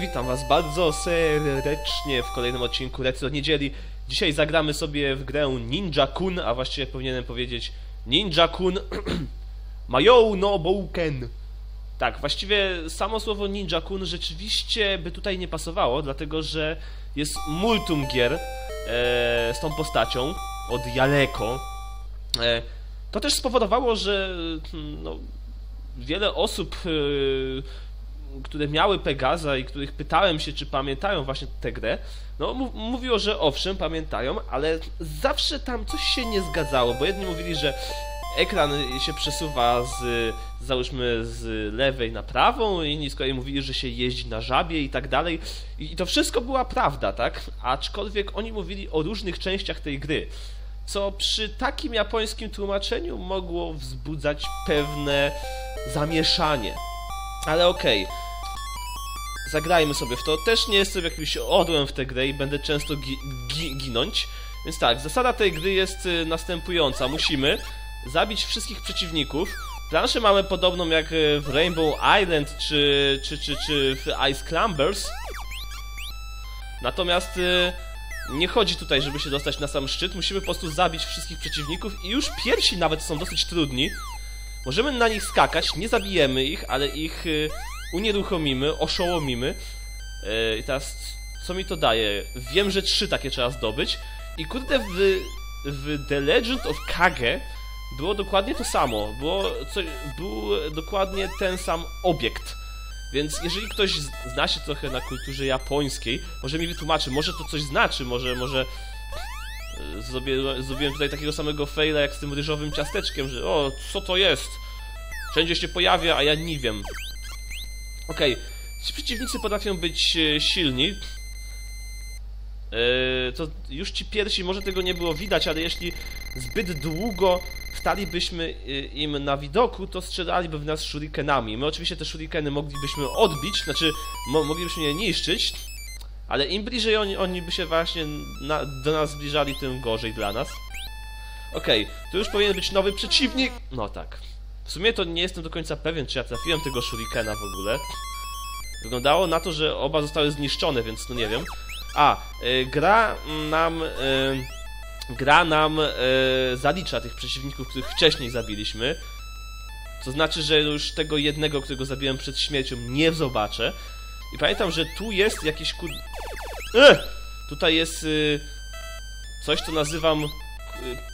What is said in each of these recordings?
Witam was bardzo serdecznie w kolejnym odcinku Retro Niedzieli. Dzisiaj zagramy sobie w grę Ninja Kun, a właściwie powinienem powiedzieć Ninja Kun Mayou no Bouken. Tak, właściwie samo słowo Ninja Kun rzeczywiście by tutaj nie pasowało, dlatego że jest multum gier e, z tą postacią od Jaleko. E, to też spowodowało, że hmm, no, wiele osób, e, które miały Pegaza i których pytałem się, czy pamiętają właśnie tę grę, no mówiło, że owszem, pamiętają, ale zawsze tam coś się nie zgadzało, bo jedni mówili, że ekran się przesuwa z, załóżmy, z lewej na prawą, inni z kolei mówili, że się jeździ na żabie i tak dalej. I to wszystko była prawda, tak? Aczkolwiek oni mówili o różnych częściach tej gry co przy takim japońskim tłumaczeniu mogło wzbudzać pewne zamieszanie. Ale okej. Okay. Zagrajmy sobie w to. Też nie jestem jakimś odłem w tę grę i będę często gi gi ginąć. Więc tak, zasada tej gry jest y, następująca. Musimy zabić wszystkich przeciwników. Planszę mamy podobną jak y, w Rainbow Island czy, czy, czy, czy w Ice Climbers. Natomiast y, nie chodzi tutaj, żeby się dostać na sam szczyt, musimy po prostu zabić wszystkich przeciwników i już pierwsi nawet są dosyć trudni. Możemy na nich skakać, nie zabijemy ich, ale ich unieruchomimy, oszołomimy. Y, I teraz, co mi to daje? Wiem, że trzy takie trzeba zdobyć. I kurde, w, w The Legend of Kage było dokładnie to samo. Było, co, był dokładnie ten sam obiekt. Więc jeżeli ktoś zna się trochę na kulturze japońskiej, może mi wytłumaczy, może to coś znaczy, może, może e, zrobię, zrobiłem tutaj takiego samego faila jak z tym ryżowym ciasteczkiem, że o, co to jest? Wszędzie się pojawia, a ja nie wiem. Okej, okay. ci przeciwnicy potrafią być e, silni. Yy, to już ci pierwsi, może tego nie było widać, ale jeśli zbyt długo stalibyśmy y, im na widoku, to strzelaliby w nas shurikenami. My oczywiście te shurikeny moglibyśmy odbić, znaczy mo moglibyśmy je niszczyć, ale im bliżej oni, oni by się właśnie na, do nas zbliżali, tym gorzej dla nas. Okej, okay, to już powinien być nowy przeciwnik. No tak. W sumie to nie jestem do końca pewien, czy ja trafiłem tego shurikena w ogóle. Wyglądało na to, że oba zostały zniszczone, więc no nie wiem. A, y, gra nam... Y, gra nam e, zalicza tych przeciwników, których wcześniej zabiliśmy. To znaczy, że już tego jednego, którego zabiłem przed śmiercią, nie zobaczę. I pamiętam, że tu jest jakiś kur... Ech! Tutaj jest y... coś, co nazywam y...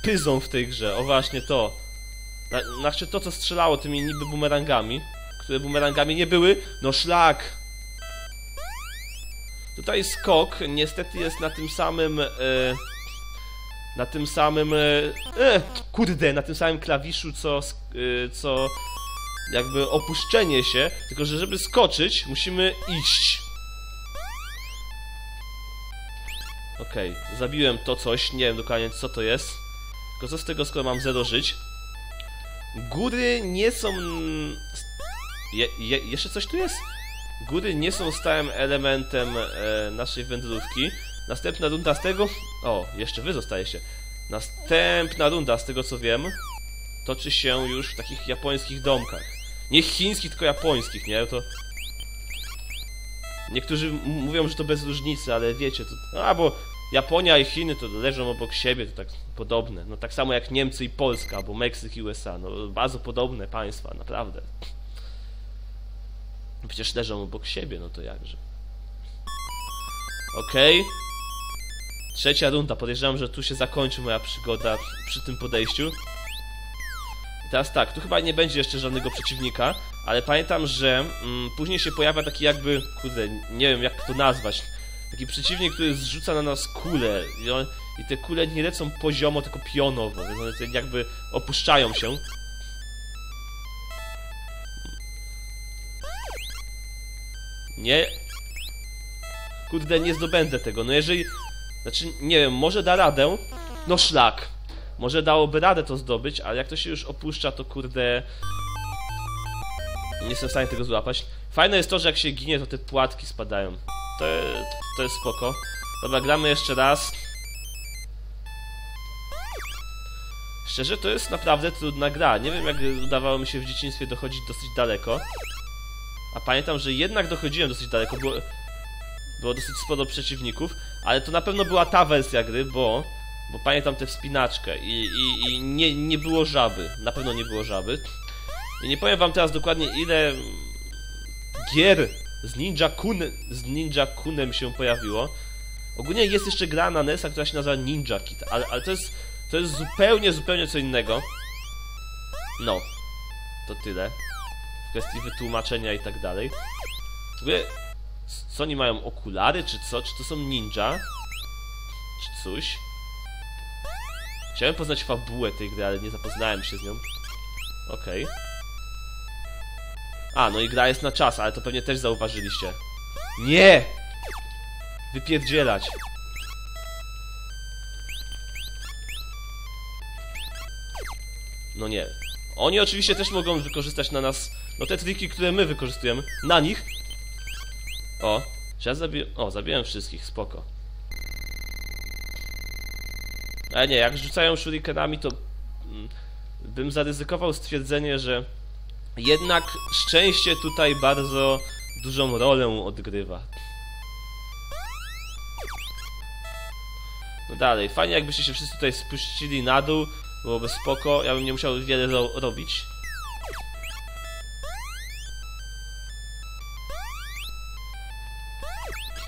pyzą w tej grze. O właśnie to. Na... Znaczy to, co strzelało tymi niby bumerangami, które bumerangami nie były. No szlak! Tutaj skok niestety jest na tym samym... Y na tym samym... E, kurde, na tym samym klawiszu, co, e, co jakby opuszczenie się, tylko że żeby skoczyć, musimy iść. Okej, okay, zabiłem to coś, nie wiem dokładnie co to jest. Tylko co z tego, skoro mam zero żyć? Góry nie są... Je, je, jeszcze coś tu jest? Góry nie są stałym elementem e, naszej wędrówki. Następna runda z tego... O, jeszcze wy zostajecie. Następna runda, z tego co wiem, toczy się już w takich japońskich domkach. Nie chińskich, tylko japońskich, nie? To... Niektórzy mówią, że to bez różnicy, ale wiecie, to... A, bo Japonia i Chiny to leżą obok siebie, to tak podobne. No tak samo jak Niemcy i Polska, albo Meksyk i USA. No bardzo podobne państwa, naprawdę. Przecież leżą obok siebie, no to jakże. Okej. Okay. Trzecia runda. Podejrzewam, że tu się zakończy moja przygoda przy tym podejściu. I teraz tak, tu chyba nie będzie jeszcze żadnego przeciwnika, ale pamiętam, że mm, później się pojawia taki jakby, kurde, nie wiem jak to nazwać, taki przeciwnik, który zrzuca na nas kule i, on, i te kule nie lecą poziomo, tylko pionowo, więc one jakby opuszczają się. Nie. Kurde, nie zdobędę tego. No jeżeli znaczy, nie wiem, może da radę. No szlak. Może dałoby radę to zdobyć, ale jak to się już opuszcza, to kurde... Nie jestem w stanie tego złapać. Fajne jest to, że jak się ginie, to te płatki spadają. To, to jest spoko. Dobra, gramy jeszcze raz. Szczerze, to jest naprawdę trudna gra. Nie wiem, jak udawało mi się w dzieciństwie dochodzić dosyć daleko. A pamiętam, że jednak dochodziłem dosyć daleko, było, było dosyć sporo przeciwników, ale to na pewno była ta wersja gry, bo, bo pamiętam tę wspinaczkę i, i, i nie, nie było żaby, na pewno nie było żaby. I nie powiem wam teraz dokładnie ile gier z Ninja Kun, z Ninja Kunem się pojawiło. Ogólnie jest jeszcze gra na NES-a, która się nazywa Ninja Kit, ale, ale to jest to jest zupełnie, zupełnie co innego. No, to tyle. W kwestii wytłumaczenia i tak dalej. W ogóle, co oni mają? Okulary czy co? Czy to są ninja? Czy coś? Chciałem poznać fabułę tej gry, ale nie zapoznałem się z nią. Okej. Okay. A, no i gra jest na czas, ale to pewnie też zauważyliście. Nie! Wypierdzielać. No nie. Oni oczywiście też mogą wykorzystać na nas, no te triki, które my wykorzystujemy, na nich. O, czy ja zabiję, o, zabiłem wszystkich, spoko. Ale nie, jak rzucają shurikenami, to mm, bym zaryzykował stwierdzenie, że jednak szczęście tutaj bardzo dużą rolę odgrywa. No dalej, fajnie jakbyście się wszyscy tutaj spuścili na dół, byłoby spoko, ja bym nie musiał wiele ro robić.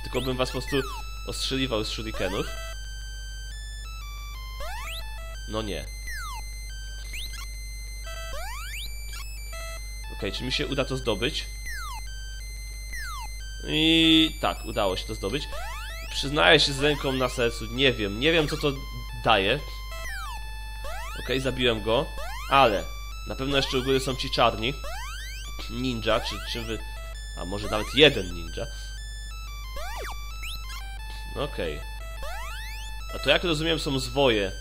Tylko bym was po prostu ostrzeliwał z shurikenów. No nie. Czy mi się uda to zdobyć? I tak, udało się to zdobyć. Przyznaję się z ręką na sercu, nie wiem, nie wiem co to daje. Okay, zabiłem go, ale na pewno jeszcze u góry są ci czarni. Ninja, czy, czy wy... A może nawet jeden ninja. Okay. A to jak rozumiem są zwoje.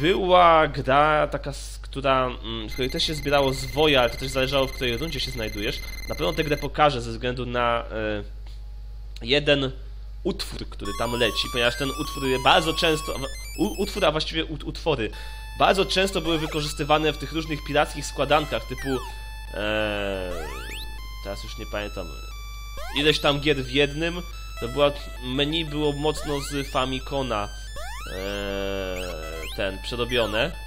Była gra taka, która, mm, w której też się zbierało zwoje, ale to też zależało w której rundzie się znajdujesz. Na pewno tę grę pokażę ze względu na y, jeden utwór, który tam leci, ponieważ ten utwór bardzo często, utwór, a właściwie utwory, bardzo często były wykorzystywane w tych różnych pirackich składankach typu, ee, teraz już nie pamiętam, ileś tam gier w jednym, to była, menu było mocno z Famicona ee, ten, przerobione,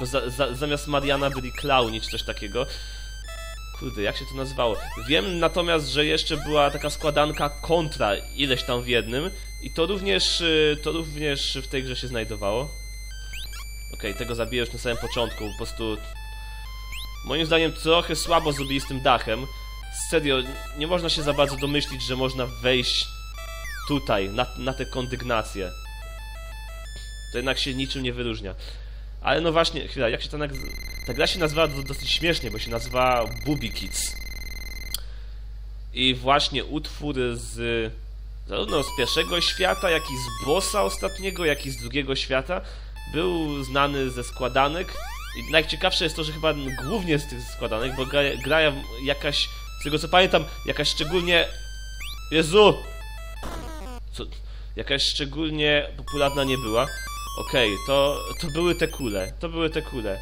tylko za, za, zamiast Mariana byli Clowni czy coś takiego, Kurde, jak się to nazywało? Wiem natomiast, że jeszcze była taka składanka kontra ileś tam w jednym i to również, y, to również w tej grze się znajdowało. Okej, okay, tego zabiję już na samym początku, po prostu... Moim zdaniem trochę słabo zrobili z tym dachem. Serio, nie można się za bardzo domyślić, że można wejść tutaj, na, na te kondygnacje. To jednak się niczym nie wyróżnia. Ale no właśnie, chwila, jak się ta, ta gra się nazywa dosyć śmiesznie, bo się nazywa Booby Kids. I właśnie utwór z zarówno z pierwszego świata, jak i z bossa ostatniego, jak i z drugiego świata był znany ze składanek. I najciekawsze jest to, że chyba głównie z tych składanek, bo gra, gra jakaś, z tego co pamiętam, jakaś szczególnie... Jezu! Co? Jakaś szczególnie popularna nie była. Okej, okay, to, to były te kule. To były te kule.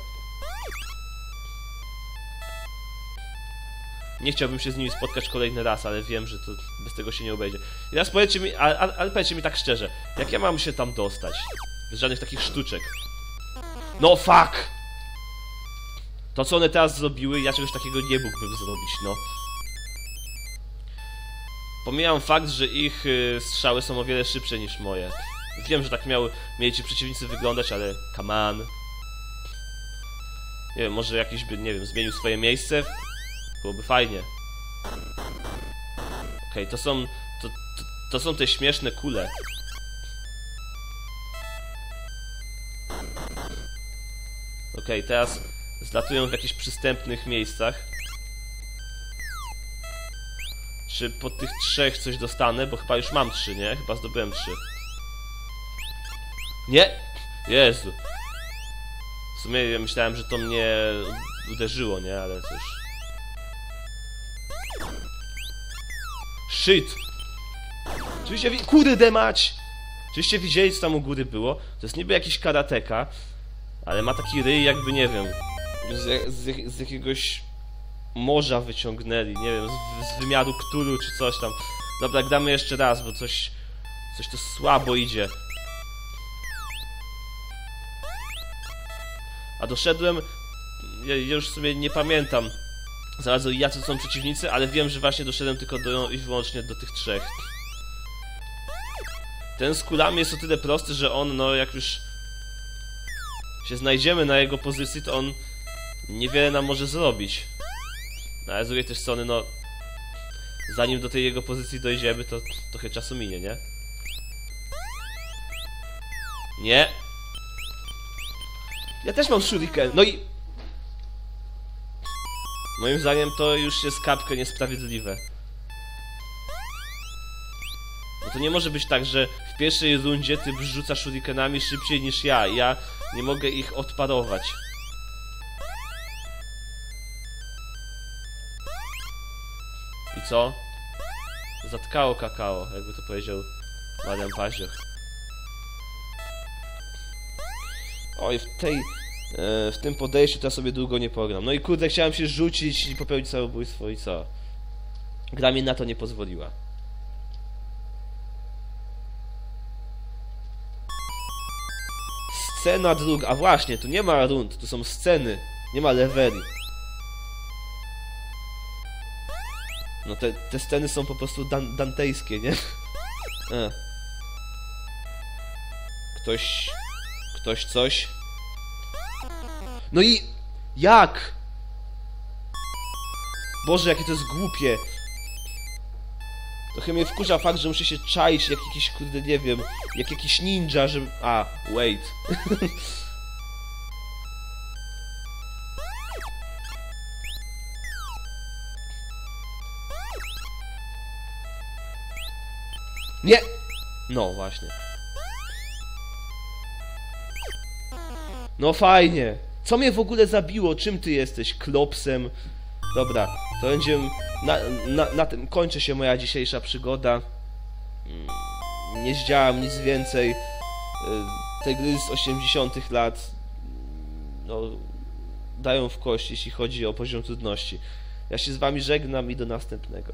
Nie chciałbym się z nimi spotkać kolejny raz, ale wiem, że to bez tego się nie obejdzie. I teraz powiedzcie mi, ale, ale powiedzcie mi tak szczerze, jak ja mam się tam dostać? Bez żadnych takich sztuczek. No fuck! To co one teraz zrobiły, ja czegoś takiego nie mógłbym zrobić, no. Pomijam fakt, że ich y, strzały są o wiele szybsze niż moje. Wiem, że tak miały, mieli ci przeciwnicy wyglądać, ale come on. Nie wiem, może jakiś by, nie wiem, zmienił swoje miejsce? Byłoby fajnie. Okej, okay, to są... To, to, to są te śmieszne kule. Okej, okay, teraz zlatują w jakichś przystępnych miejscach. Czy po tych trzech coś dostanę? Bo chyba już mam trzy, nie? Chyba zdobyłem trzy. Nie! Jezu. W sumie ja myślałem, że to mnie uderzyło, nie? Ale cóż. Shit! Oczywiście, kurde mać! Oczywiście widzieli, co tam u góry było. To jest niby jakiś karateka, ale ma taki ryj jakby, nie wiem, z, z, z jakiegoś morza wyciągnęli, nie wiem, z, z wymiaru Cthulhu czy coś tam. Dobra, gramy jeszcze raz, bo coś, coś to słabo idzie. A doszedłem, ja, już sobie nie pamiętam zaraz jacy są przeciwnicy, ale wiem, że właśnie doszedłem tylko do, i wyłącznie do tych trzech. Ten z kulami jest o tyle prosty, że on, no jak już się znajdziemy na jego pozycji, to on niewiele nam może zrobić. No, ale z drugiej też strony, no zanim do tej jego pozycji dojdziemy, to trochę czasu minie, nie? Nie. Ja też mam shuriken. No i... Moim zdaniem to już jest kapkę niesprawiedliwe. No to nie może być tak, że w pierwszej rundzie ty rzucasz shurikenami szybciej niż ja ja nie mogę ich odparować. I co? Zatkało kakao, jakby to powiedział Marian Paździoch. Oj, w tej... e, W tym podejściu to ja sobie długo nie pogram. No i kurde, chciałem się rzucić i popełnić samobójstwo i co? Gra mi na to nie pozwoliła. Scena druga. A właśnie, tu nie ma rund, tu są sceny. Nie ma leveli. No te, te sceny są po prostu dan dantejskie, nie? E. Ktoś... Ktoś coś... No i... Jak? Boże, jakie to jest głupie. Trochę mnie wkurza fakt, że muszę się czaić jak jakiś, kurde, nie wiem, jak jakiś ninja, że... A, wait. Nie! No, właśnie. No fajnie. Co mnie w ogóle zabiło? Czym ty jesteś? Klopsem? Dobra, to będzie... Na, na, na tym kończy się moja dzisiejsza przygoda. Mm, Nie zdziałam nic więcej. Y, Te gry z 80 lat no, dają w kość, jeśli chodzi o poziom trudności. Ja się z wami żegnam i do następnego.